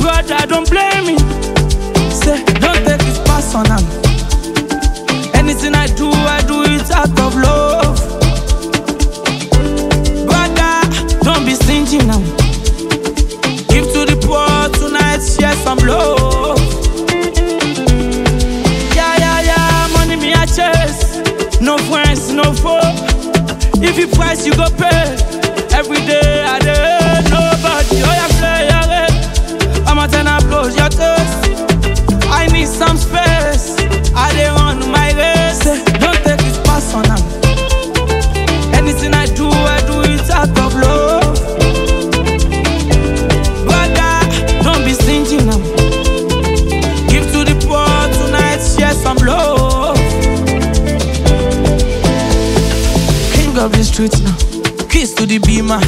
Brother, don't blame me. Say, don't take it personal. Anything I do, I do it out of love. Brother, don't be stingy now. Give to the poor tonight, share some love. Yeah, yeah, yeah, money me a chase. No friends, no foe. If you price, you go pay. Every day I dey Of the streets now. Kiss to the beamer.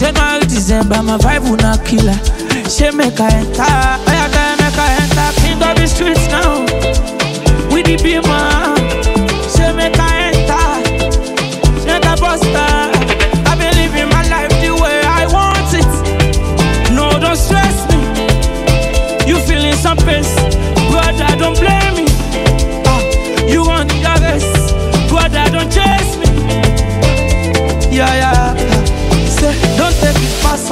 January, December, my vibe will not killer. She make I enter. I make I enter. King of the streets now. Say,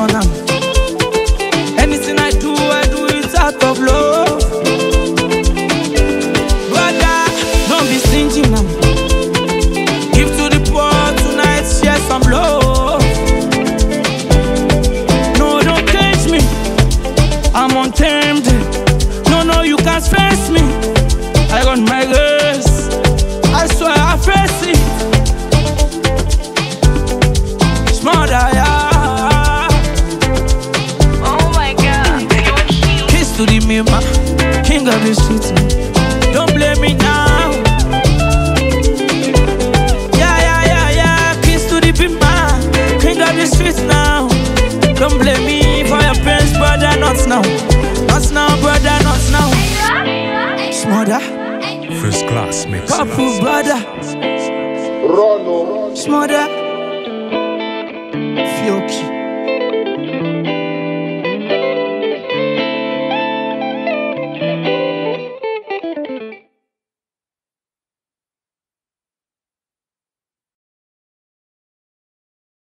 don't take it to the mima, king of the streets. Don't blame me now. Yeah, yeah, yeah, yeah. Kiss to the bima, king of the streets now. Don't blame me for your pains, brother. Not now, not now, brother. Not now. Smother, First class mix. powerful brother. Rono. Oh. Smother, Fiokee.